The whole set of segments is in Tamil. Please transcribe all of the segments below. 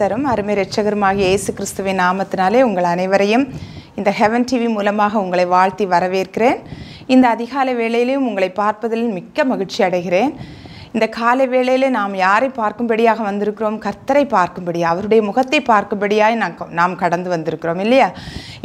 கர்த்தரும் அருமை ரட்சகருமாகிய இயேசு கிறிஸ்துவின் நாமத்தினாலே உங்கள் அனைவரையும் இந்த ஹெவன் டிவி மூலமாக உங்களை வாழ்த்தி வரவேற்கிறேன். இந்த அதிகாலை வேளையிலையும் உங்களை பார்ப்பதில் மிக்க மகிழ்ச்சி அடைகிறேன். இந்த காலை வேளையில் நாம் யாரை பார்க்கும்படியாக வந்திருக்கிறோம்? கர்த்தரை பார்க்கும்படி அவருடைய முகத்தை பார்க்கும்படியாய் நாம் நாம் கடந்து வந்திருக்கிறோம் இல்லையா?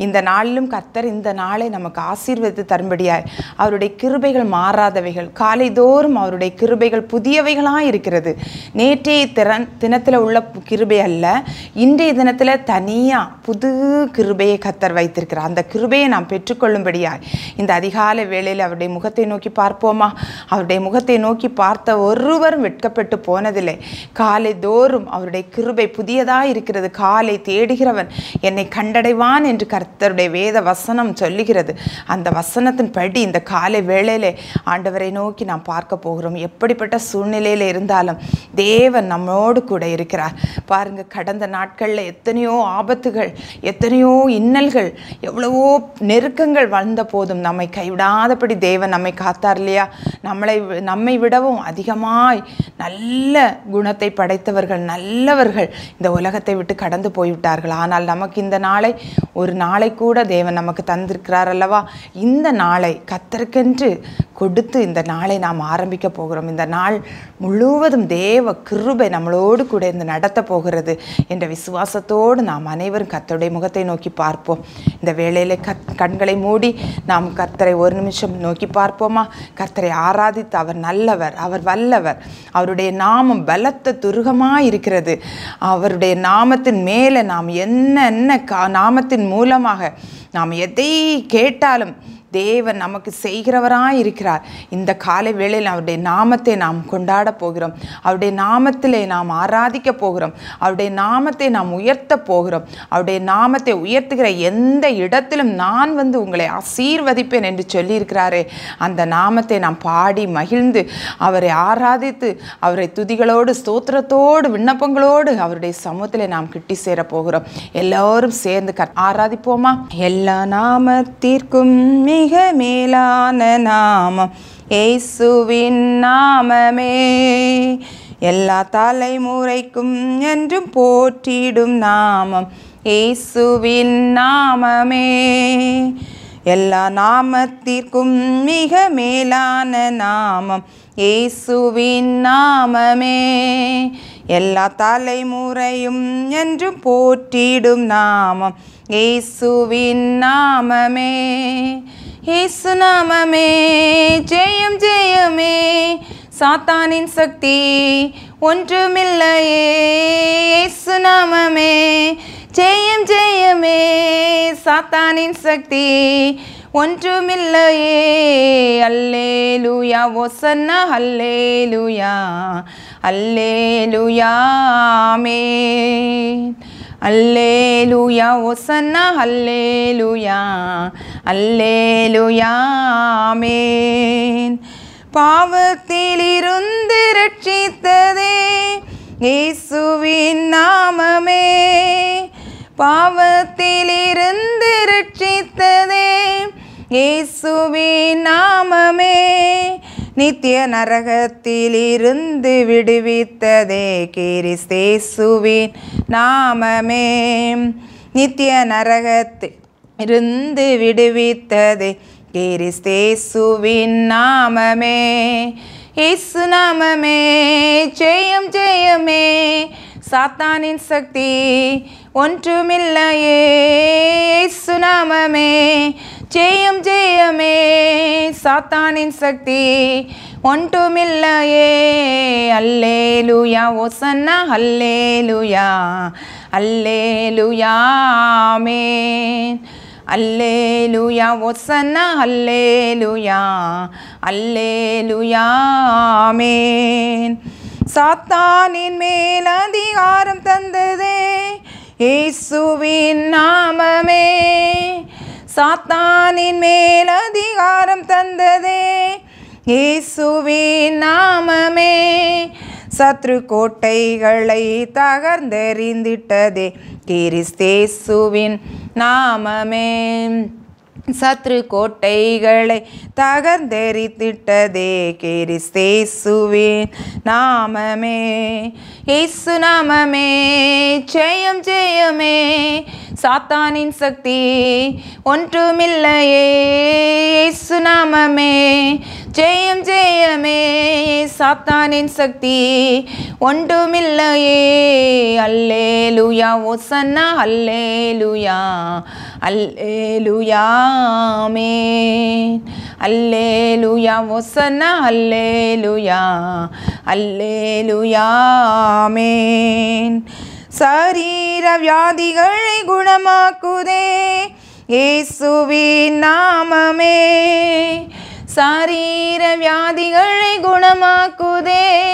இந்த நாளிலும் கர்த்தர் இந்த நாளை நமக்கு ஆசீர்வதித்து தரும்படியாய் அவருடைய கிருபைகள் மாறாதவைகள் காலைதோறும் அவருடைய கிருபைகள் புதியவைகளாக இருக்கிறது. நேற்றைய திறன் தினத்தில் உள்ள கிருபை அல்ல இன்றைய தினத்தில் தனியாக புது கிருபையை கர்த்தர் வைத்திருக்கிறார். அந்த கிருபையை நாம் பெற்றுக்கொள்ளும்படியாய் இந்த அதிகாலை வேளையில் அவருடைய முகத்தை நோக்கி பார்ப்போமா? அவருடைய முகத்தை நோக்கி பார்த்த ஒருவரும் வெட்கப்பட்டு போனதில்லை. காலை தோறும் அவருடைய கிருபை புதியதாக இருக்கிறது. காலை தேடுகிறவன் என்னை கண்டடைவான் என்று கர்த்தருடைய வேத வசனம் சொல்லுகிறது. அந்த வசனத்தின் படி இந்த காலை வேளையிலே ஆண்டவரை நோக்கி நாம் பார்க்க போகிறோம். எப்படிப்பட்ட சூழ்நிலையில் இருந்தாலும் தேவன் நம்மோடு கூட இருக்கிறார். பாருங்க கடந்த நாட்களில் எத்தனையோ ஆபத்துகள் எத்தனையோ இன்னல்கள் எவ்வளவோ நெருக்கங்கள் வந்த போதும் நம்மை கைவிடாதபடி தேவன் நம்மை காத்தார் இல்லையா? நம்மளை நம்மை விடவும் அதிகமாக அதிகமாய் நல்ல குணத்தை படைத்தவர்கள் நல்லவர்கள் இந்த உலகத்தை விட்டு கடந்து போய்விட்டார்கள். ஆனால் நமக்கு இந்த நாளை ஒரு நாளை கூட தேவன் நமக்கு தந்திருக்கிறார் அல்லவா? இந்த நாளை கத்தருக்கென்று கொடுத்து இந்த நாளை நாம் ஆரம்பிக்க போகிறோம். இந்த நாள் முழுவதும் தேவ கிருபை நம்மளோடு கூட இருந்து நடத்த போகிறது என்ற விசுவாசத்தோடு நாம் அனைவரும் கத்தருடைய முகத்தை நோக்கி பார்ப்போம். இந்த வேளையில் கத் கண்களை மூடி நாம் கர்த்தரை ஒரு நிமிஷம் நோக்கி பார்ப்போமா? கர்த்தரை ஆராதித்து அவர் நல்லவர் அவர் வல்ல வல்லவர் அவருடைய நாமம் பலத்த துருகமாக இருக்கிறது அவருடைய நாமத்தின் மேலே நாம் என்னென்ன கா நாமத்தின் மூலமாக நாம் எதை கேட்டாலும் தேவன் நமக்கு செய்கிறவராக இருக்கிறார் இந்த காலை வேளையில் அவருடைய நாமத்தை நாம் கொண்டாட போகிறோம். அவருடைய நாமத்திலே நாம் ஆராதிக்க போகிறோம். அவருடைய நாமத்தை நாம் உயர்த்த போகிறோம். அவருடைய நாமத்தை உயர்த்துகிற எந்த இடத்திலும் நான் வந்து உங்களை ஆசீர்வதிப்பேன் என்று சொல்லியிருக்கிறாரே. அந்த நாமத்தை நாம் பாடி மகிழ்ந்து அவரை ஆராதித்து அவரை துதிகளோடு ஸ்தோத்திரத்தோடு விண்ணப்பங்களோடு அவருடைய சமூகத்தில் நாம் கிட்டி சேர போகிறோம். எல்லோரும் சேர்ந்து க ஆராதிப்போமா? எல்லா நாமத்திற்கும் மிக மேலான நாமம் ஏசுவின் நாமமே. எல்லா தலைமுறைக்கும் என்றும் போற்றிடும் நாமம் ஏசுவின் நாமமே. எல்லா நாமத்திற்கும் மிக மேலான நாமம் ஏசுவின் நாமமே. எல்லா தலைமுறையும் என்று போற்றிடும் நாமம். இயேசுவின் நாமமே இயேசு நாமமே ஜெயம் ஜெயமே. சாத்தானின் சக்தி ஒன்றுமில்லையே இயேசு நாமமே ஜெயம் ஜெயமே. சாத்தானின் சக்தி ஒன்றுமில்லையே அல்லேலுயா ஒசன்னா அல்லேலுயா அல்லேலுயாமே அல்லேலுயா ஒசன்னா அல்லேலுயா அல்லேலுயாமேன் பாவத்திலிருந்து ரட்சித்ததே இயேசுவின் நாமமே. பாவத்திலிருந்து ரட்சித்ததே இயேசுவின் நாமமே நித்திய நரகத்திலிருந்து விடுவித்ததே கிறிஸ்தேசுவின் நாமமே. நித்திய நரகத்தில் இருந்து விடுவித்ததே கிறிஸ்தேசுவின் நாமமே. இயேசு நாமமே ஜெயம் ஜெயமே. சாத்தானின் சக்தி ஒன்றுமில்லையே. சுனாமமே ஜெயம் ஜெயமே. சாத்தானின் சக்தி ஒன்றுமில்லையே. அல்லே லுயா ஓசன்னா. அல்லே லுயா அல்லேலுயா அல்லேலுயாமேன் அல்லேலுயா ஒசன்னா அல்லேலுயா அல்லேலுயாமேன் சாத்தானின் மேல் அதிகாரம் தந்ததே இயேசுவின் நாமமே. சாத்தானின் மேல் அதிகாரம் தந்ததே இயேசுவின் நாமமே. சத்ரு கோட்டைகளை தகர்ந்தெறிந்திட்டதே கிறிஸ்தேசுவின் நாமமே. சத்ரு கோட்டைகளை தகர்ந்தெறித்திட்டதே கிறிஸ்தேசுவின் நாமமே. இயேசு நாமமே ஜெயம் ஜெயமே. சாத்தானின் சக்தி ஒன்றுமில்லையே. இயேசு நாமமே ஜெயம் ஜெயமே சாத்தானின் சக்தி ஒன்றுமில்லையே. அல்லே அல்லேலுயா ஒசன்னா அல்லேலுயா அல்லேலுயா ஆமென். அல்லேலுயா ஒசன்னா அல்லேலுயா அல்லே ஆமென். சரீர வியாதிகளை குணமாக்குதே இயேசுவின் நாமமே. சரீர வியாதிகளை குணமாக்குதே.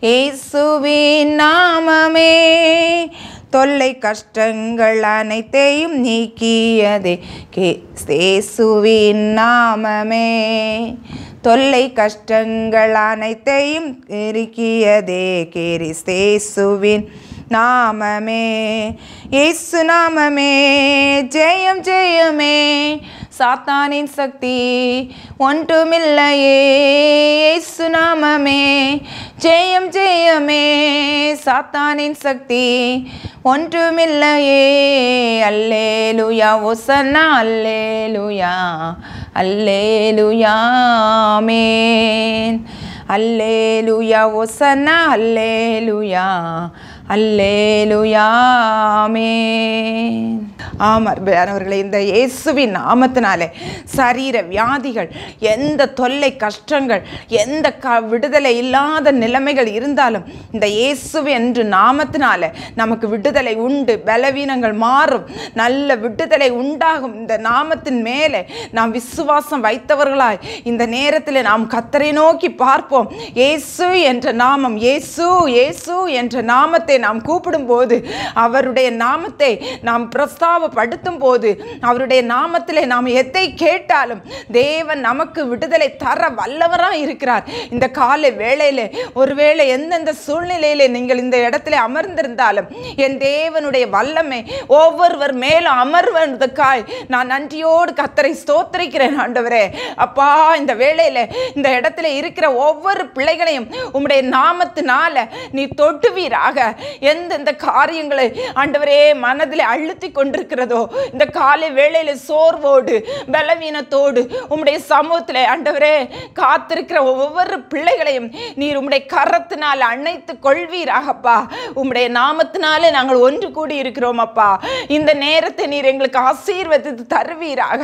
இயேசுவின் நாமமே. தொல்லை கஷ்டங்கள் அனைத்தையும் நீக்கியதே. கேசுவின் நாமமே. தொல்லை கஷ்டங்கள் அனைத்தையும் நீக்கியதே கேரிஸ்தேசுவின் நாமமே. இயேசு நாமமே. ஜெயம் ஜெயமே. சாத்தானின் சக்தி ஒன்றுமில்லையே. சுனாமமே ஜெயம் ஜெயமே. சாத்தானின் சக்தி ஒன்றுமில்லையே. அல்லே லுயா ஒசன்னா அல்லே லுயா அல்லேலுயா. அல்லேலுயா அல்லே லுயா ஒசன்னா அல்லே லுயா அல்லேலுயாமே ஆமாம் அருமையானவர்களே இந்த இயேசுவின் நாமத்தினாலே சரீர வியாதிகள் எந்த தொல்லை கஷ்டங்கள் எந்த க விடுதலை இல்லாத நிலைமைகள் இருந்தாலும் இந்த இயேசு என்று நாமத்தினால நமக்கு விடுதலை உண்டு பலவீனங்கள் மாறும் நல்ல விடுதலை உண்டாகும். இந்த நாமத்தின் மேலே நாம் விசுவாசம் வைத்தவர்களாய் இந்த நேரத்தில் நாம் கத்தரை நோக்கி பார்ப்போம். இயேசு என்ற நாமம் இயேசு இயேசு என்ற நாமத்தை நாம் கூப்பிடும் போது அவருடைய நாமத்தை நாம் பிரஸ்தாவப்படுத்தும் போது அவருடைய நாமத்திலே நாம் எதை கேட்டாலும் தேவன் நமக்கு விடுதலை தர வல்லவராக இருக்கிறார். இந்த காலை வேளையில் ஒருவேளை எந்தெந்த சூழ்நிலையிலே நீங்கள் இந்த இடத்துல அமர்ந்திருந்தாலும் என் தேவனுடைய வல்லமை ஒவ்வொருவர் மேலும் அமர்வதற்காய் நான் நன்றியோடு கத்தரை ஸ்தோத்திரிக்கிறேன் ஆண்டவரே. அப்பா இந்த வேளையில் இந்த இடத்துல இருக்கிற ஒவ்வொரு பிள்ளைகளையும் உம்முடைய நாமத்தினால நீ தொட்டுவீராக. எந்தெந்த காரியங்களை ஆண்டவரே மனதில் அழுத்தி கொண்டிருக்கிறதோ இந்த காலை வேளையில சோர்வோடு பலவீனத்தோடு உம்முடைய சமூகத்தில் ஆண்டவரே காத்திருக்கிற ஒவ்வொரு பிள்ளைகளையும் நீர் உம்முடைய கரத்தினால் அணைத்து கொள்வீராகப்பா. உம்முடைய நாமத்தினாலே நாங்கள் ஒன்று கூடி இருக்கிறோம் அப்பா. இந்த நேரத்தை நீர் எங்களுக்கு ஆசீர்வதித்து தருவீராக.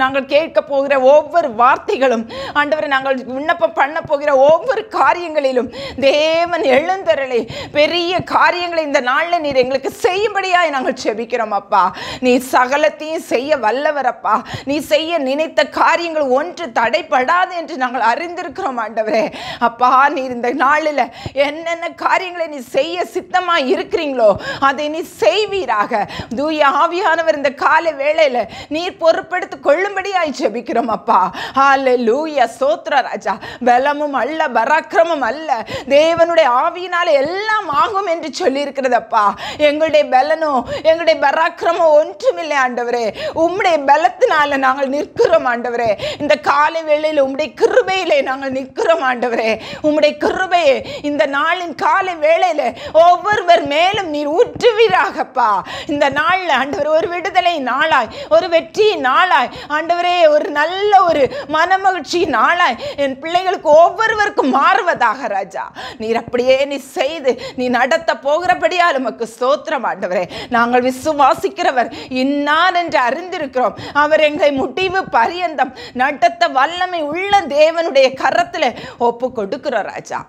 நாங்கள் கேட்க போகிற ஒவ்வொரு வார்த்தைகளும் ஆண்டவரை நாங்கள் விண்ணப்பம் பண்ண போகிற ஒவ்வொரு காரியங்களிலும் தேவன் எழுந்தருளை பெரிய காரியங்களை இந்த நாளில் நீர் எங்களுக்கு செய்யும்படியாய் நாங்கள் செபிக்கிறோம் அப்பா. நீ சகலத்தையும் செய்ய வல்லவரப்பா நீ செய்ய நினைத்த காரியங்கள் ஒன்று தடைப்படாது என்று நாங்கள் அறிந்திருக்கிறோம் ஆண்டவரே. அப்பா நீர் இந்த நாளில் என்னென்ன காரியங்களை நீ செய்ய சித்தமாக இருக்கிறீங்களோ அதை நீ செய்வீராக. தூய ஆவியானவர் இந்த காலை வேளையில் நீர் பொறுப்பெடுத்து கொள்ளும்படியாய் ஜெபிக்கிறோம் அப்பா. ஹalleluya சோத்ர ராஜா பலமும் அல்ல பராக்கிரமும் அல்ல. தேவனுடைய ஆவியினால் எல்லாம் ஆகும் என்று சொல்லி இருக்கிறதப்பா எங்களுடைய பலனும் எங்களுடைய பராக்கிரமம் ஒன்றுமில்லை ஆண்டவரே. உம்முடைய பலத்தினால நாங்கள் நிற்கிறோம் ஆண்டவரே. இந்த காலை வேளையில் உம்முடைய கிருபையிலே நாங்கள் நிற்கிறோம் ஆண்டவரே. உம்முடைய கிருபையை இந்த நாளின் காலை வேளையில ஒவ்வொருவர் மேலும் நீர் ஊற்றுவீராகப்பா. இந்த நாளில் ஆண்டவர் ஒரு விடுதலை நாளாய் ஒரு வெற்றி நாளாய். ஆண்டவரே ஒரு நல்ல ஒரு மனமகிழ்ச்சி நாளாய். என் பிள்ளைகளுக்கு ஒவ்வொருவருக்கும் மாறுவதாக ராஜா. நீர் அப்படியே நீ செய்து நீ நடத்த போகிறபடியால் உமக்கு ஸ்தோத்திரம் ஆண்டவரே. நாங்கள் விசுவாசிக்கிறவர் இன்னார் என்று அறிந்திருக்கிறோம். அவர் எங்களை முடிவு பரியந்தம் நடத்த வல்லமை உள்ள தேவனுடைய கரத்தில் ஒப்பு கொடுக்கிறோம் ராஜா.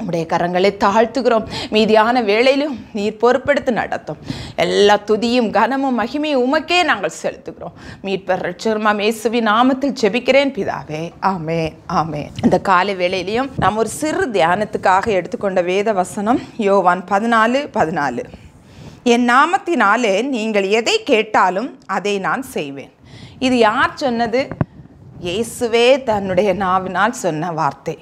உம்முடைய கரங்களை தாழ்த்துகிறோம். மீதியான வேளையிலும் நீர் பொறுப்பெடுத்து நடத்தும். எல்லா துதியும் கனமும் மகிமையும் உமக்கே நாங்கள் செலுத்துகிறோம். மீட்பர் ரட்சர்மா மேசுவி நாமத்தில் ஜெபிக்கிறேன் பிதாவே. ஆமே ஆமே இந்த காலை வேளையிலையும் நாம் ஒரு சிறு தியானத்துக்காக எடுத்துக்கொண்ட வேத வசனம் யோவான் பதினாலு பதினாலு. என் நாமத்தினாலே நீங்கள் எதை கேட்டாலும் அதை நான் செய்வேன். இது யார் சொன்னது? இயேசுவே தன்னுடைய நாவினால் சொன்ன வார்த்தை.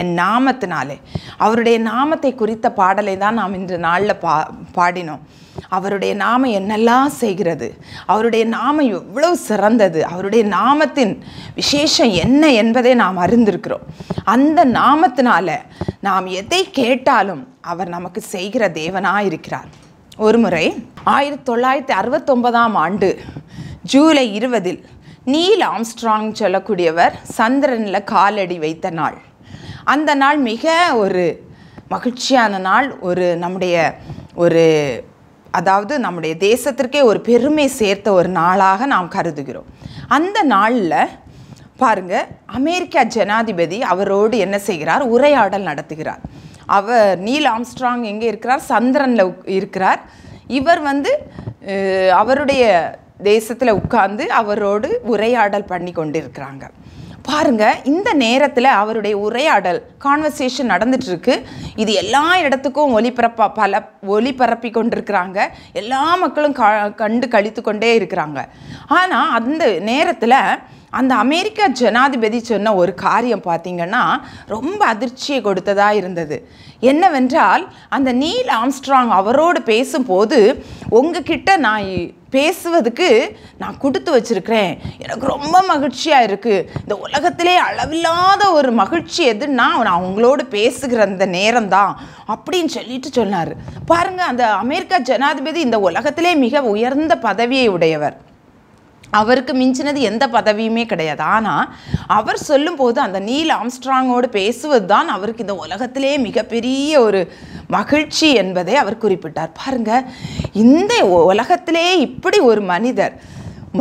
என் நாமத்தினாலே. அவருடைய நாமத்தை குறித்த பாடலை தான் நாம் இன்று நாளில் பா பாடினோம். அவருடைய நாமம் என்னெல்லாம் செய்கிறது? அவருடைய நாமம் எவ்வளவு சிறந்தது? அவருடைய நாமத்தின் விசேஷம் என்ன என்பதை நாம் அறிந்திருக்கிறோம். அந்த நாமத்தினால நாம் எதை கேட்டாலும் அவர் நமக்கு செய்கிற தேவனாக இருக்கிறார் ஒரு முறை ஆயிரத்தி தொள்ளாயிரத்தி அறுபத்தொன்பதாம் ஆண்டு ஜூலை இருபதில் நீல் ஆம்ஸ்ட்ராங் சொல்லக்கூடியவர் சந்திரனில் காலடி வைத்த நாள். அந்த நாள் மிக ஒரு மகிழ்ச்சியான நாள் ஒரு நம்முடைய ஒரு அதாவது நம்முடைய தேசத்திற்கே ஒரு பெருமை சேர்த்த ஒரு நாளாக நாம் கருதுகிறோம். அந்த நாளில் பாருங்க அமெரிக்கா ஜனாதிபதி அவரோடு என்ன செய்கிறார்? உரையாடல் நடத்துகிறார். அவர் நீல் ஆம்ஸ்ட்ராங் எங்கே இருக்கிறார்? சந்திரனில் இருக்கிறார். இவர் வந்து அவருடைய தேசத்தில் உட்கார்ந்து அவரோடு உரையாடல் பண்ணி கொண்டிருக்கிறாங்க. பாருங்க இந்த நேரத்தில் அவருடைய உரையாடல் கான்வர்சேஷன் நடந்துட்டு இருக்கு இது எல்லா இடத்துக்கும் ஒளிபரப்ப பல ஒளிபரப்பி கொண்டிருக்கிறாங்க எல்லா மக்களும் க கண்டு கழித்து கொண்டே இருக்கிறாங்க. ஆனால் அந்த நேரத்தில் அந்த அமெரிக்க ஜனாதிபதி சொன்ன ஒரு காரியம் பார்த்தீங்கன்னா ரொம்ப அதிர்ச்சியை கொடுத்ததாக இருந்தது. என்னவென்றால் அந்த நீல் ஆம்ஸ்ட்ராங் அவரோடு பேசும்போது உங்ககிட்ட நான் பேசுவதுக்கு நான் கொடுத்து வச்சிருக்கிறேன். எனக்கு ரொம்ப மகிழ்ச்சியாக இருக்குது இந்த உலகத்திலே அளவில்லாத ஒரு மகிழ்ச்சி எதுன்னா நான் உங்களோடு பேசுகிற அந்த நேரம் தான் அப்படின்னு சொல்லிட்டு சொன்னார். பாருங்கள் அந்த அமெரிக்கா ஜனாதிபதி இந்த உலகத்திலே மிக உயர்ந்த பதவியை உடையவர். அவருக்கு மிஞ்சினது எந்த பதவியுமே கிடையாது. ஆனால் அவர் சொல்லும்போது அந்த நீல் ஆம்ஸ்ட்ராங்கோடு பேசுவது தான் அவருக்கு இந்த உலகத்திலே மிகப்பெரிய ஒரு மகிழ்ச்சி என்பதை அவர் குறிப்பிட்டார். பாருங்க இந்த உலகத்திலே இப்படி ஒரு மனிதர்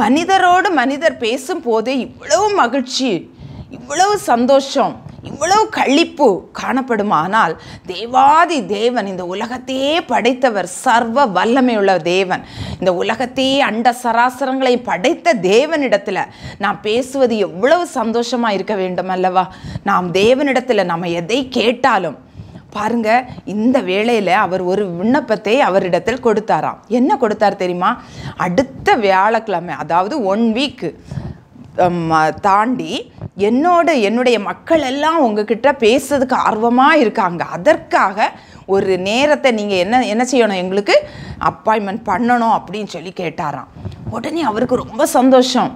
மனிதரோடு மனிதர் பேசும்போதே இவ்வளவு மகிழ்ச்சி இவ்வளவு சந்தோஷம் இவ்வளவு களிப்பு காணப்படுமானால் தேவாதி தேவன் இந்த உலகத்தையே படைத்தவர் சர்வ வல்லமையுள்ள தேவன். இந்த உலகத்தையே அண்ட சராசரங்களை படைத்த தேவனிடத்தில் நாம் பேசுவது எவ்வளவு சந்தோஷமாக இருக்க வேண்டும் அல்லவா? நாம் தேவனிடத்தில் நம்ம எதை கேட்டாலும் பாருங்க இந்த வேளையில் அவர் ஒரு விண்ணப்பத்தை அவரிடத்தில் கொடுத்தாராம். என்ன கொடுத்தார் தெரியுமா? அடுத்த வியாழக்கிழமை அதாவது ஒன் வீக்கு தாண்டி என்னோட என்னுடைய மக்கள் எல்லாம் உங்ககிட்ட பேசுறதுக்கு ஆர்வமாக இருக்காங்க. அதற்காக ஒரு நேரத்தை நீங்கள் என்ன என்ன செய்யணும்? எங்களுக்கு அப்பாயின்மெண்ட் பண்ணணும் அப்படின்னு சொல்லி கேட்டாராம். உடனே அவருக்கு ரொம்ப சந்தோஷம்.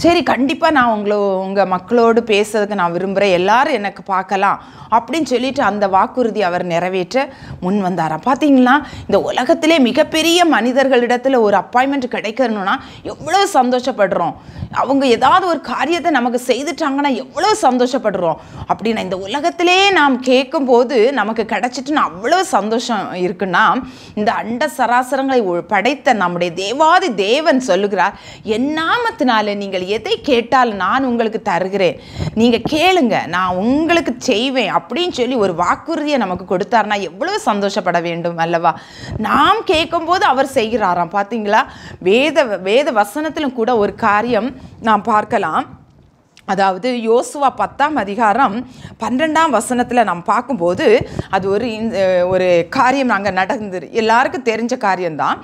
சரி கண்டிப்பாக நான் உங்களை உங்கள் மக்களோடு பேசுறதுக்கு நான் விரும்புகிறேன் எல்லாரும் எனக்கு பார்க்கலாம் அப்படின்னு சொல்லிட்டு அந்த வாக்குறுதி அவர் நிறைவேற்ற முன் வந்தாராம் பார்த்தீங்களா இந்த உலகத்திலே மிகப்பெரிய மனிதர்களிடத்தில் ஒரு அப்பாயின்மெண்ட் கிடைக்கணும்னா எவ்வளோ சந்தோஷப்படுறோம். அவங்க ஏதாவது ஒரு காரியத்தை நமக்கு செய்துட்டாங்கன்னா எவ்வளோ சந்தோஷப்படுறோம். அப்படின்னா இந்த உலகத்திலே நாம் கேட்கும்போது நமக்கு கிடச்சிட்டுன்னு அவ்வளோ சந்தோஷம் இருக்குன்னா இந்த அண்ட சராசரங்களை ஒ- படைத்த நம்முடைய தேவாதி தேவன் சொல்லுகிறார் என் நாமத்தினால நீங்கள் எதை கேட்டால் நான் உங்களுக்கு தருகிறேன்? நீங்கள் கேளுங்க நான் உங்களுக்கு செய்வேன் அப்படின்னு சொல்லி ஒரு வாக்குறுதியை நமக்கு கொடுத்தாருன்னா எவ்வளவு சந்தோஷப்பட வேண்டும் அல்லவா? நாம் கேட்கும்போது அவர் செய்கிறாராம் பார்த்தீங்களா வேத வேத வசனத்திலும் கூட ஒரு காரியம் நாம் பார்க்கலாம். அதாவது யோசுவா பத்தாம் அதிகாரம் பன்னெண்டாம் வசனத்தில் நாம் பார்க்கும்போது அது ஒரு இந்த ஒரு காரியம் நாங்கள் நடந்து எல்லாருக்கும் தெரிஞ்ச காரியம்தான்.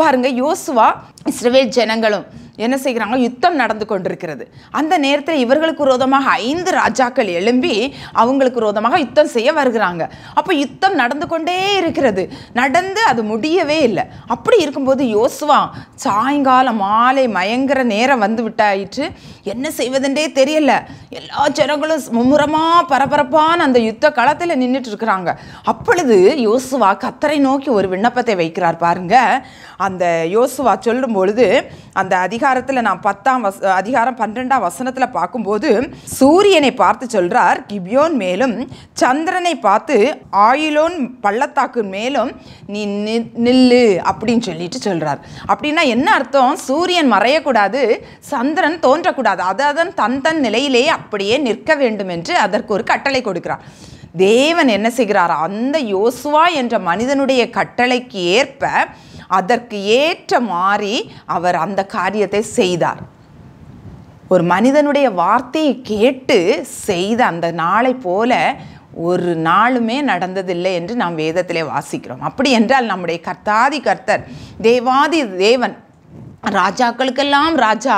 பாருங்க யோசுவா இஸ்ரவேல் ஜனங்களும் என்ன செய்கிறாங்க? யுத்தம் நடந்து கொண்டிருக்கிறது. அந்த நேரத்தில் இவர்களுக்கு விரோதமாக ஐந்து ராஜாக்கள் எழும்பி அவங்களுக்கு விரோதமாக யுத்தம் செய்ய வருகிறாங்க. அப்போ யுத்தம் நடந்து கொண்டே இருக்கிறது. நடந்து அது முடியவே இல்லை. அப்படி இருக்கும்போது யோசுவா சாயங்காலம் மாலை மயங்கர நேரம் வந்து விட்டாயிற்று. என்ன செய்வதுன்றே தெரியல. எல்லா ஜனங்களும் மும்முரமாக பரபரப்பான அந்த யுத்த களத்தில் நின்றுட்டு இருக்கிறாங்க. அப்பொழுது யோசுவா கத்தரை நோக்கி ஒரு விண்ணப்பத்தை வைக்கிறார் பாருங்க. அந்த யோசுவா சொல்லும் பொழுது அந்த அதிகாரத்தில் நான் பத்தாம் வச அதிகாரம் பன்னெண்டாம் வசனத்தில் பார்க்கும்போது சூரியனை பார்த்து சொல்கிறார் கிபியோன் மேலும் சந்திரனை பார்த்து ஆயிலோன் பள்ளத்தாக்கு மேலும் நீ நில்லு அப்படின்னு சொல்லிட்டு சொல்கிறார் அப்படின்னா என்ன அர்த்தம்? சூரியன் மறையக்கூடாது சந்திரன் தோன்றக்கூடாது அது அதன் தன் தன் நிலையிலேயே அப்படியே நிற்க வேண்டும் என்று அதற்கு ஒரு கட்டளை கொடுக்கிறார். தேவன் என்ன செய்கிறார்? அந்த யோசுவா என்ற மனிதனுடைய கட்டளைக்கு ஏற்ப அதற்கு ஏற்ற மாறி அவர் அந்த காரியத்தை செய்தார். ஒரு மனிதனுடைய வார்த்தையை கேட்டு செய்த அந்த நாளை போல ஒரு நாளுமே நடந்ததில்லை என்று நாம் வேதத்திலே வாசிக்கிறோம். அப்படி என்றால் நம்முடைய கர்த்தாதி கர்த்தர் தேவாதி தேவன் ராஜாக்களுக்கெல்லாம் ராஜா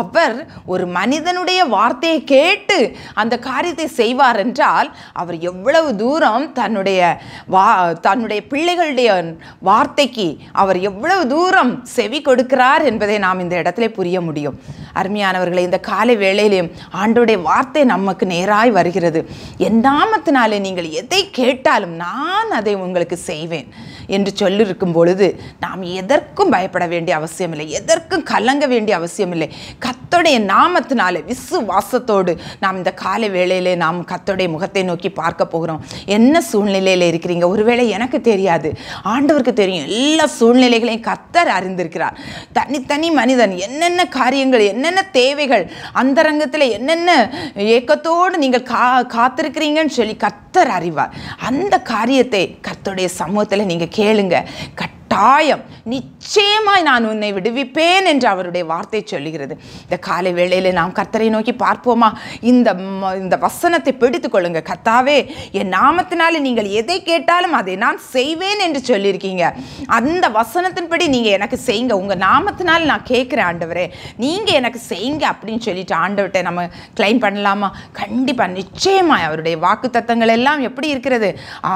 அவர் ஒரு மனிதனுடைய வார்த்தையை கேட்டு அந்த காரியத்தை செய்வார் என்றால் அவர் எவ்வளவு தூரம் தன்னுடைய வா தன்னுடைய பிள்ளைகளுடைய வார்த்தைக்கு அவர் எவ்வளவு தூரம் செவி கொடுக்கிறார் என்பதை நாம் இந்த இடத்துல புரிய முடியும். அருமையானவர்களை இந்த காலை வேளையிலையும் ஆண்டோடைய வார்த்தை நமக்கு நேராய் வருகிறது. என் நாமத்தினாலே நீங்கள் எதை கேட்டாலும் நான் அதை உங்களுக்கு செய்வேன் என்று சொல்லியிருக்கும் பொழுது நாம் எதற்கும் பயப்பட வேண்டிய அவசியமில்லை எதற்கும் கலங்க வேண்டிய அவசியமில்லை. கத்தோடைய நாமத்தினாலே விசுவாசத்தோடு நாம் இந்த காலை வேளையிலே நாம் கத்தோடைய முகத்தை நோக்கி பார்க்க போகிறோம். என்ன சூழ்நிலையில் இருக்கிறீங்க? ஒருவேளை எனக்கு தெரியாது. ஆண்டவருக்கு தெரியும். எல்லா சூழ்நிலைகளையும் கத்தர் அறிந்திருக்கிறார். தனித்தனி மனிதன் என்னென்ன காரியங்கள் என்னென்ன தேவைகள் அந்தரங்கத்தில் என்னென்ன ஏக்கத்தோடு நீங்கள் கா காத்திருக்கிறீங்கன்னு சொல்லி கத்தர் அறிவார். அந்த காரியத்தை கத்தோடைய சமூகத்தில் நீங்கள் கேளுங்க. கட்டாயம். நிச்சயமாய் நான் உன்னை விடுவிப்பேன் என்று அவருடைய வார்த்தை சொல்லுகிறது. இந்த காலை வேளையில் நாம் கர்த்தரை நோக்கி பார்ப்போமா? இந்த இந்த வசனத்தை பிடித்து கொள்ளுங்க கத்தாவே என் நாமத்தினாலே நீங்கள் எதை கேட்டாலும் அதை நான் செய்வேன் என்று சொல்லியிருக்கீங்க. அந்த வசனத்தின்படி நீங்கள் எனக்கு செய்யுங்க. உங்கள் நாமத்தினால் நான் கேட்குறேன் ஆண்டவரே. நீங்கள் எனக்கு செய்யுங்க அப்படின்னு சொல்லிட்டு ஆண்டவர்கிட்ட நம்ம கிளைம் பண்ணலாமா? கண்டிப்பாக நிச்சயமாய் அவருடைய வாக்கு தத்தங்கள் எல்லாம் எப்படி இருக்கிறது?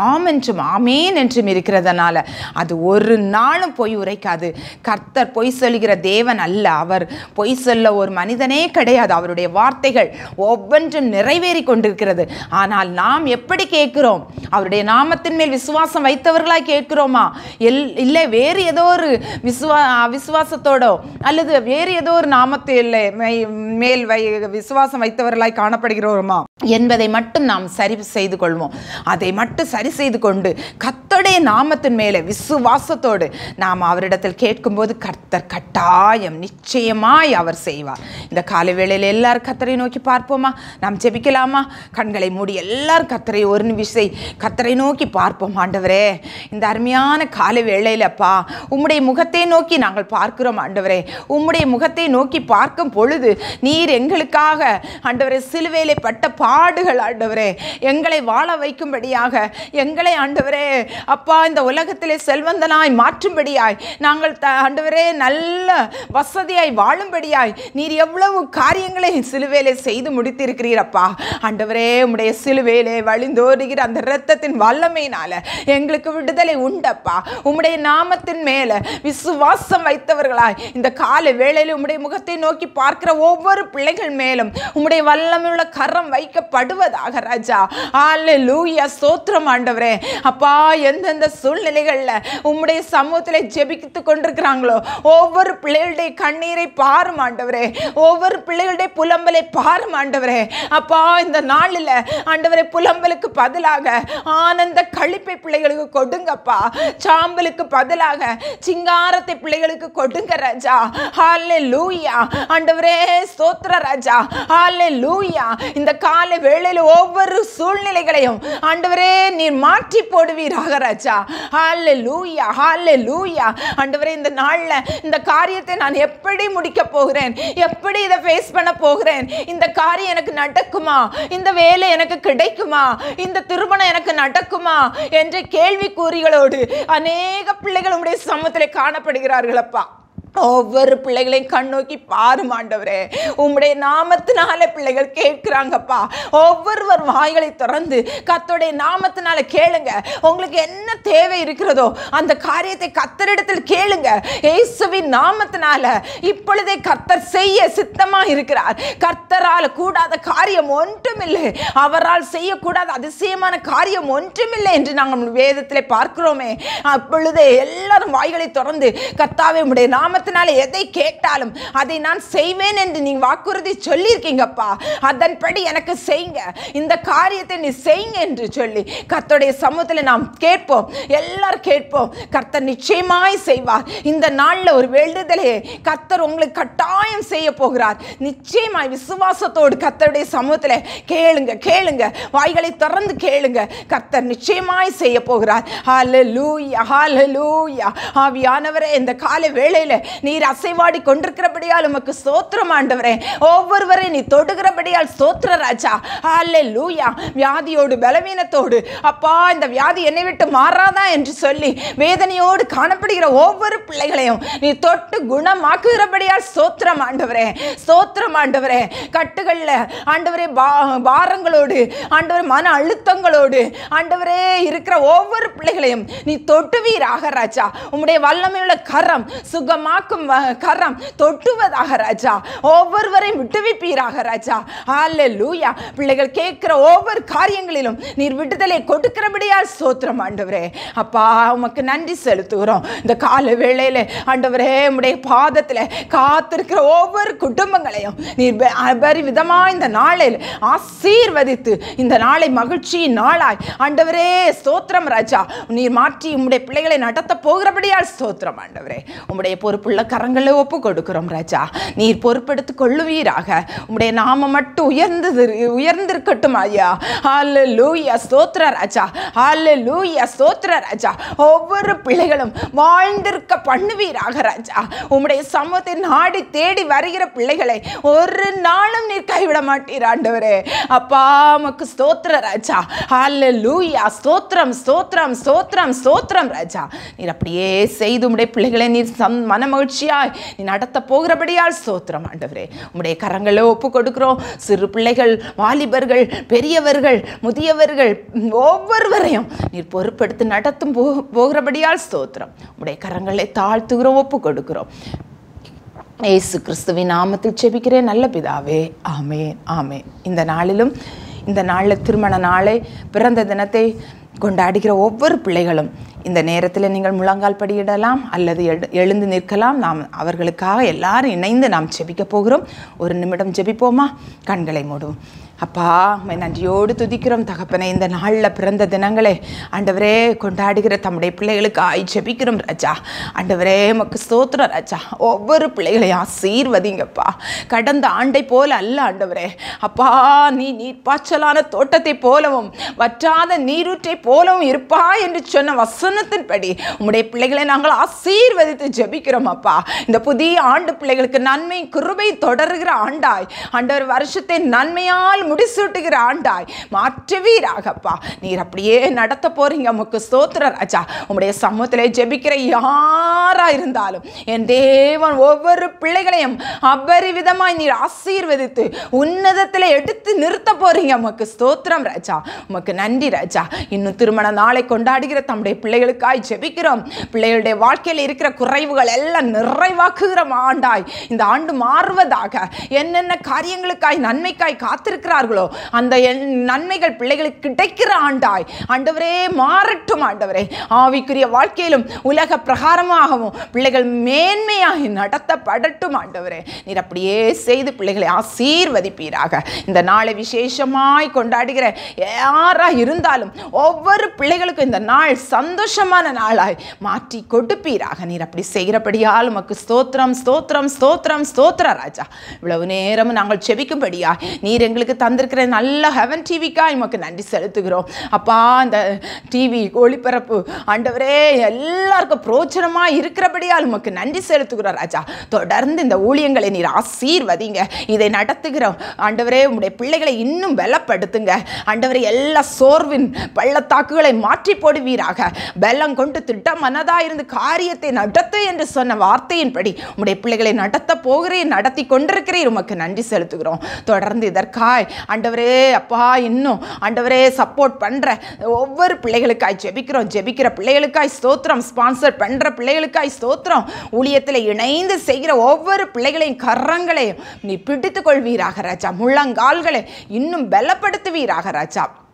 ஆம் என்றும் ஆமேன் என்றும் இருக்கிறதுனால அது ஒரு நாளும் பொய் உரைக்காது. கர்த்தர் பொய் சொல்லுகிற தேவன் அல்ல அவர். பொய் சொல்ல ஒரு மனிதனே கிடையாது. அவருடைய வார்த்தைகள் ஒவ்வொன்றும் நிறைவேறி கொண்டிருக்கிறது. ஆனால் நாம் எப்படி கேட்கிறோம்? அவருடைய நாமத்தின் மேல் விசுவாசம் வைத்தவர்களாய் கேட்கிறோமா? எல் இல்லை வேறு ஏதோ ஒரு விசுவா விசுவாசத்தோடோ அல்லது வேறு ஏதோ ஒரு நாமத்தில் மே- மேல் வை விசுவாசம் வைத்தவர்களாய் காணப்படுகிறோமா? என்பதை மட்டும் நாம் சரி செய்து கொள்வோம். அதை மட்டும் சரி செய்து கொண்டு கர்த்தருடைய நாமத்தின் மேலே விசுவாசத்தோடு நாம் அவரிடத்தில் கேட்கும்போது கர்த்தர் கட்டாயம் நிச்சயமாய் அவர் செய்வார். இந்த காலை வேளையில் எல்லாரும் கத்தரை நோக்கி பார்ப்போமா? நாம் ஜெபிக்கலாமா? கண்களை மூடி எல்லாரும் கத்தரை ஒரு நிமிஷம் கத்தரை நோக்கி பார்ப்போம் ஆண்டவரே. இந்த அருமையான காலை வேளையிலப்பா உம்முடைய முகத்தை நோக்கி நாங்கள் பார்க்கிறோம் ஆண்டவரே. உம்முடைய முகத்தை நோக்கி பார்க்கும் பொழுது நீர் எங்களுக்காக ஆண்டவரே சிலுவையிலே பட்ட பாடுகள் ஆண்டவரே. எங்களை வாழ வைக்கும்படியாக எங்களை ஆண்டவரே அப்பா இந்த உலகத்திலே செல்வந்தனாய் மாற்றும்படியாய். நாங்கள் த ஆண்டவரே நல்ல வசதியாய் வாழும்படியாய் நீர் எவ்வளவு காரியங்களை சிலுவையிலே செய்து முடித்திருக்கிறீரப்பா. ஆண்டவரே உம்முடைய சிலுவையிலே வழிந்தோடுகிற அந்த இரத்தத்தின் வல்லமையினால எங்களுக்கு விடுதலை உண்டப்பா. உம்முடைய நாமத்தின் மேல விசுவாசம் வைத்தவர்களாய் இந்த கால வேளையில் உம்முடைய முகத்தை நோக்கி பார்க்கிற ஒவ்வொரு பிள்ளைகள் மேலும் உம்முடைய வல்லமையுள்ள கரம் வைக்கப்படுவதாக ராஜா. ஆல்ல லூயா சோத்திரம் ஆண்டவரே. அப்பா எந்தெந்த சூழ்நிலைகளில் உம்முடைய சமூகத்திலே ஜெபித்து கொண்டிருக்கிறாங்களோ? ஒவ்வொரு பிள்ளைகளுடைய கண்ணீரை பாரும் ஆண்டவரே. ஒவ்வொரு பிள்ளைகளுடைய புலம்பலை பாரும் ஆண்டவரே. அப்பா இந்த நாளில் ஆண்டவரை புலம்பலுக்கு பதிலாக ஆனந்த கழிப்பை பிள்ளைகளுக்கு கொடுங்கப்பா. சாம்பலுக்கு பதிலாக சிங்காரத்தை பிள்ளைகளுக்கு கொடுங்க ராஜா. ஹாலே லூயா ஆண்டவரே ஸ்தோத்திர ராஜா. ஹாலே லூயா இந்த காலை வேளையில் ஒவ்வொரு சூழ்நிலைகளையும் ஆண்டவரே நீர் மாற்றி போடுவீராக ராஜா. ஹாலே லூயா ஹாலே லூயா ஆண்டவரே இந்த நாளில் இந்த காரியத்தை நான் எப்படி முடிக்க போகிறேன்? எப்படி இதை ஃபேஸ் பண்ண போகிறேன்? இந்த காரியம் எனக்கு நடக்குமா? இந்த வேலை எனக்கு கிடைக்குமா? இந்த திருமணம் எனக்கு நடக்குமா? என்ற கேள்விக்கூறிகளோடு அநேக பிள்ளைகள் உடைய சமூகத்தில் காணப்படுகிறார்கள் அப்பா ஒவ்வொரு பிள்ளைகளையும் கண்ணோக்கி பாரும் ஆண்டவரே. உம்முடைய நாமத்தினால பிள்ளைகள் கேட்கிறாங்கப்பா. ஒவ்வொருவர் வாய்களை திறந்து கத்தோடைய நாமத்தினால கேளுங்க. உங்களுக்கு என்ன தேவை இருக்கிறதோ அந்த காரியத்தை கத்தரிடத்தில் கேளுங்க. இயேசுவின் நாமத்தினால இப்பொழுதே கர்த்தர் செய்ய சித்தமா இருக்கிறார். கர்த்தரால் கூடாத காரியம் ஒன்றுமில்லை. அவரால் செய்யக்கூடாத அதிசயமான காரியம் ஒன்றுமில்லை என்று நாங்கள் வேதத்திலே பார்க்கிறோமே. அப்பொழுதே எல்லாரும் வாய்களை திறந்து கர்த்தாவே உம்முடைய நாமத்தினால எதை கேட்டாலும் அதை நான் செய்வேன் என்று நீ வாக்குறுதி சொல்லியிருக்கீங்கப்பா. அதன்படி எனக்கு செய்யுங்க. இந்த காரியத்தை நீ செய்யுங்க என்று சொல்லி கர்த்தருடைய சமூகத்தில் நாம் கேட்போம். எல்லாரும் கேட்போம். கர்த்தர் நிச்சயமாய் செய்வார். இந்த நாளில் ஒரு வேண்டுதலே கர்த்தர் உங்களுக்கு கட்டாயம் செய்ய போகிறார். நிச்சயமாய் விசுவாசத்தோடு கர்த்தருடைய சமூகத்தில் கேளுங்க கேளுங்க. வாய்களை திறந்து கேளுங்க. கர்த்தர் நிச்சயமாய் செய்ய போகிறார். ஹalleluya ஹalleluya ஆவியானவரே இந்த காலை வேளையில் நீர் அசைவாடி கொண்டிருக்கிறபடியால் உமக்கு சோத்திரம் ஆண்டவரே. ஒவ்வொருவரை நீ தொடுகிறபடியால் சோத்திர ராஜா. அல்ல லூயா வியாதியோடு பலவீனத்தோடு. அப்பா இந்த வியாதி என்னை விட்டு மாறாதா என்று சொல்லி வேதனையோடு காணப்படுகிற ஒவ்வொரு பிள்ளைகளையும் நீ தொட்டு குணமாக்குகிறபடியால் சோத்திரம் ஆண்டவரே. சோத்திரம் ஆண்டவரே. கட்டுகளில் ஆண்டவரே பா- பாரங்களோடு ஆண்டவர் மன அழுத்தங்களோடு ஆண்டவரே இருக்கிற ஒவ்வொரு பிள்ளைகளையும் நீ தொட்டுவீராக ராஜா. உம்முடைய வல்லமையுள்ள கரம் சுகமா காக்கும் கரம் தொட்டுவதாக ராஜா. ஒவ்வொருவரையும் விட்டுவிப்பீராக ராஜா. ஹாலே லூயா பிள்ளைகள் கேட்கிற ஒவ்வொரு காரியங்களிலும் நீர் விடுதலை கொடுக்கிறபடியால் ஸ்தோத்திரம் ஆண்டவரே. அப்பா உமக்கு நன்றி செலுத்துகிறோம். இந்த கால வேளையில ஆண்டவரே உடைய பாதத்தில் காத்திருக்கிற ஒவ்வொரு குடும்பங்களையும் நீர் அபரி விதமாக இந்த நாளில் ஆசீர்வதித்து இந்த நாளை மகிழ்ச்சியின் நாளாய். ஆண்டவரே ஸ்தோத்திரம் ராஜா. நீர் மாற்றி உம்முடைய பிள்ளைகளை நடத்த போகிறபடியால் ஸ்தோத்திரம் ஆண்டவரே. உம்முடைய பொறுப்புள்ள கரங்களை ஒப்பு கொடுக்கிறோம் ராஜா. நீர் பொறுப்பெடுத்து கொள்ளுவீராக. உம்முடைய நாம மட்டும் உயர்ந்தது உயர்ந்திருக்கட்டும் ஐயா. ஹால லூயா ஸ்தோத்ர ராஜா. ஹால லூயா ஸ்தோத்ர ராஜா. ஒவ்வொரு பிள்ளைகளும் வாழ்ந்திருக்க பண்ணுவீராக ராஜா. உம்முடைய சமூகத்தை நாடி தேடி வருகிற பிள்ளைகளை ஒரு நாளும் நீர் கைவிட மாட்டீர் ஆண்டவரே. அப்பா மக்கு ஸ்தோத்ர ராஜா. ஹால லூயா ஸ்தோத்ரம் ஸ்தோத்ரம் ஸ்தோத்ரம் ஸ்தோத்ரம் ராஜா. நீர் அப்படியே செய்து உம்முடைய பிள்ளைகளை நீர் சம் மனம மகிழ்ச்சியாய் நீ நடத்த போகிறபடியால் ஸ்தோத்திரம் ஆண்டவரே. உம்முடைய கரங்களை ஒப்பு கொடுக்கிறோம் சிறு பிள்ளைகள் வாலிபர்கள் பெரியவர்கள் முதியவர்கள் ஒவ்வொருவரையும் நீர் பொறுப்பெடுத்து நடத்தும் போ போகிறபடியால் ஸ்தோத்திரம். உம்முடைய கரங்களை தாழ்த்துகிறோம் ஒப்பு கொடுக்கிறோம் இயேசு கிறிஸ்துவின் நாமத்தில் செபிக்கிறேன் நல்ல பிதாவே. ஆமேன் ஆமேன். இந்த நாளிலும் இந்த நாளில் திருமண நாளை பிறந்த தினத்தை கொண்டாடுகிற ஒவ்வொரு பிள்ளைகளும் இந்த நேரத்தில் நீங்கள் முழங்கால் படியிடலாம் அல்லது எழுந்து நிற்கலாம். நாம் அவர்களுக்காக எல்லாரும் இணைந்து நாம் ஜெபிக்க போகிறோம். ஒரு நிமிடம் ஜெபிப்போமா? கண்களை மூடுவோம் அப்பா உம்மை நன்றியோடு துதிக்கிறோம் தகப்பனை இந்த நாளில் பிறந்த தினங்களே. ஆண்டவரே கொண்டாடுகிற தம்முடைய பிள்ளைகளுக்கு ஆய் ஜெபிக்கிறோம் ராஜா. ஆண்டவரே மக்கு ஸ்தோத்திரம் ராஜா. ஒவ்வொரு பிள்ளைகளையும் ஆசீர்வதிங்கப்பா. கடந்த ஆண்டை போல அல்ல ஆண்டவரே. அப்பா நீ நீர்ப்பாய்ச்சலான தோட்டத்தை போலவும் வற்றாத நீரூற்றை போலவும் இருப்பா என்று சொன்ன வசனத்தின்படி உம்முடைய பிள்ளைகளை நாங்கள் ஆசீர்வதித்து ஜெபிக்கிறோம் அப்பா. இந்த புதிய ஆண்டு பிள்ளைகளுக்கு நன்மை கிருபை தொடர்கிற ஆண்டாய். ஆண்டவர் வருஷத்தை நன்மையால் முடிசூட்டுகிற ஆண்டாய். மாற்றுவீராகப்பா நீர் அப்படியே நடத்த போறீங்க உமக்கு ஸ்தோத்திர ராஜா. உங்களுடைய சமூகத்திலே ஜெபிக்கிற யாரா இருந்தாலும் என் தேவன் ஒவ்வொரு பிள்ளைகளையும் அபரிவிதமாய் நீர் ஆசீர்வதித்து உன்னதத்தில் எடுத்து நிறுத்த போறீங்க உமக்கு ஸ்தோத்திரம் ராஜா. உமக்கு நன்றி ராஜா. இன்னும் திருமண நாளை கொண்டாடுகிற தம்முடைய பிள்ளைகளுக்காய் ஜெபிக்கிறோம். பிள்ளைகளுடைய வாழ்க்கையில் இருக்கிற குறைவுகள் எல்லாம் நிறைவாக்குகிற ஆண்டாய். இந்த ஆண்டு மாறுவதாக என்னென்ன காரியங்களுக்காய் நன்மைக்காய் காத்திருக்கிறார்களோ அந்த நன்மைகள் பிள்ளைகளுக்கு கிடைக்கிற ஆண்டாய். ஆண்டவரே மாறட்டும் ஆண்டவரே. ஆவிக்குரிய வாழ்க்கையிலும் உலக பிரகாரமாகவும் பிள்ளைகள் மேன்மையாக நடத்தப்படட்டும் ஆண்டவரே. நீர் அப்படியே செய்து பிள்ளைகளை ஆசீர்வதிப்பீராக. இந்த நாளை விசேஷமாய் கொண்டாடுகிற யாரா இருந்தாலும் ஒவ்வொரு பிள்ளைகளுக்கும் இந்த நாள் சந்தோஷமான நாளாய் மாற்றி கொடுப்பீராக. நீர் அப்படி செய்கிறபடியால் உமக்கு ஸ்தோத்திரம் ஸ்தோத்திரம் ஸ்தோத்திரம் ஸ்தோத்திர ராஜா. இவ்வளவு நேரம் நாங்கள் செபிக்கும்படியா நீர் எங்களுக்கு தந்திருக்கிற நல்ல ஹெவன் டிவிக்காக உமக்கு நன்றி செலுத்துகிறோம். அப்பா இந்த டிவி ஒளிபரப்பு ஆண்டவரே எல்லாருக்கும் பிரோச்சனமாக இருக்கிறபடியால் உமக்கு நன்றி செலுத்துகிறோம் ராஜா. தொடர்ந்து இந்த ஊழியங்களை நீர் ஆசீர்வதிங்க. இதை நடத்துகிறோம். ஆண்டவரே உங்களுடைய பிள்ளைகளை இன்னும் பலப்படுத்துங்க. ஆண்டவரே எல்லா சோர்வின் பள்ளத்தாக்குகளை மாற்றி போடுவீராக. பலம் கொண்டு திட்டம் மனதாக இருந்து காரியத்தை நடத்து என்று சொன்ன வார்த்தையின்படி உங்களுடைய பிள்ளைகளை நடத்த போகிறேன் நடத்தி கொண்டிருக்கிறேன். உமக்கு நன்றி செலுத்துகிறோம். தொடர்ந்து இதற்காய் ஆண்டவரே அப்பா இன்னும் ஆண்டவரே சப்போர்ட் பண்ற ஒவ்வொரு பிள்ளைகளுக்காய் ஜெபிக்கிறோம் ஜெபிக்கிற பிள்ளைகளுக்காய் ஸ்தோத்திரம் ஸ்பான்சர் பண்ற பிள்ளைகளுக்காய் ஸ்தோத்திரம். ஊழியத்தில் இணைந்து செய்கிற ஒவ்வொரு பிள்ளைகளையும் கரங்களையும் நீ பிடித்துக் கொள்வீராக ராஜா. முள்ளங்கால்களை இன்னும் பலப்படுத்துவீராக ராஜா.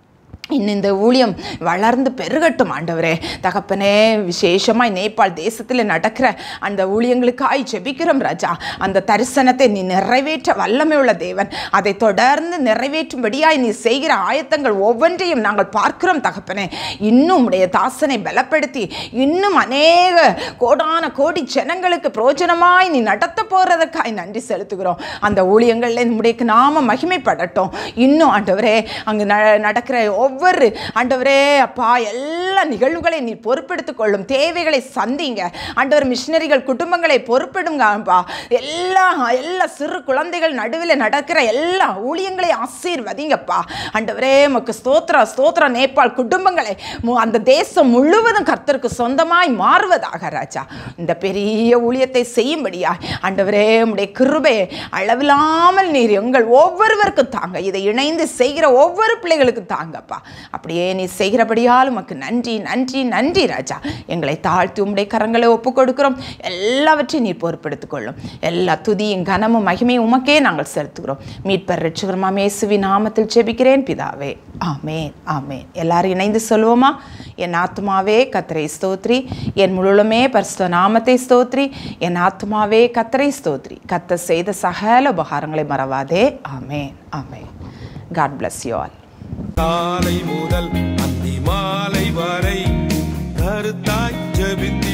இன்னும் இந்த ஊழியம் வளர்ந்து பெருகட்டும் ஆண்டவரே. தகப்பனே விசேஷமாய் நேபாள் தேசத்தில் நடக்கிற அந்த ஊழியங்களுக்காய் ஜெபிக்கிறோம் ராஜா. அந்த தரிசனத்தை நீ நிறைவேற்ற வல்லமை உள்ள தேவன். அதை தொடர்ந்து நிறைவேற்றும்படியாய் நீ செய்கிற ஆயத்தங்கள் ஒவ்வொன்றையும் நாங்கள் பார்க்கிறோம் தகப்பனே. இன்னும் உடைய தாசனை பலப்படுத்தி இன்னும் அநேக கோடான கோடி ஜனங்களுக்கு பிரோஜனமாய் நீ நடத்த போகிறதற்காய் நன்றி செலுத்துகிறோம். அந்த ஊழியங்களில் நம்முடைய நாம மகிமைப்படட்டும். இன்னும் ஆண்டவரே அங்கு ந நடக்கிற ஒவ்வொரு ஒவ்வொரு ஆண்டவரே அப்பா எல்லா நிகழ்வுகளையும் நீ பொறுப்பெடுத்துக் கொள்ளும் தேவைகளை சந்திங்க. ஆண்டவர் மிஷினரிகள் குடும்பங்களை பொறுப்பெடுங்க அப்பா. எல்லா எல்லா சிறு குழந்தைகள் நடுவில் நடக்கிற எல்லா ஊழியங்களையும் ஆசீர்வதிங்கப்பா. ஆண்டவரே உமக்கு ஸ்தோத்ரா ஸ்தோத்திரம் நேபாள் குடும்பங்களை மு- அந்த தேசம் முழுவதும் கர்த்தருக்கு சொந்தமாய் மாறுவதாக ராஜா. இந்த பெரிய ஊழியத்தை செய்யும்படியா ஆண்டவரே உடைய கிருபை அளவில்லாமல் நீர் எங்கள் ஒவ்வொருவருக்கும் தாங்க. இதை இணைந்து செய்கிற ஒவ்வொரு பிள்ளைகளுக்கும் தாங்கப்பா. அப்படியே நீ செய்கிறபடியால் உமக்கு நன்றி நன்றி நன்றி ராஜா. எங்களை தாழ்த்தி உம்முடைய கரங்களை ஒப்புக் கொடுக்கிறோம். எல்லாவற்றையும் நீர் பொறுப்பெடுத்துக் கொள்ளும். எல்லா துதியும் கனமும் மகிமையும் உமக்கே நாங்கள் செலுத்துகிறோம். மீட்பர் ரட்சகரமாம் இயேசுவி நாமத்தில் ஜெபிக்கிறேன் பிதாவே. ஆமேன் ஆமேன். எல்லாரும் இணைந்து சொல்லுவோமா என் ஆத்மாவே கத்திரை ஸ்தோத்ரி. என் முழுமே பரிசுத்த நாமத்தை ஸ்தோத்ரி. என் ஆத்மாவே கத்திரை ஸ்தோத்ரி. கத்த செய்த சகல உபகாரங்களை மறவாதே. ஆமேன் ஆமேன். காட் பிளஸ் யூ ஆல் காலை முதல் அந்தி மாலை வரை கருத்தாய் ஜெபித்திடுவோம்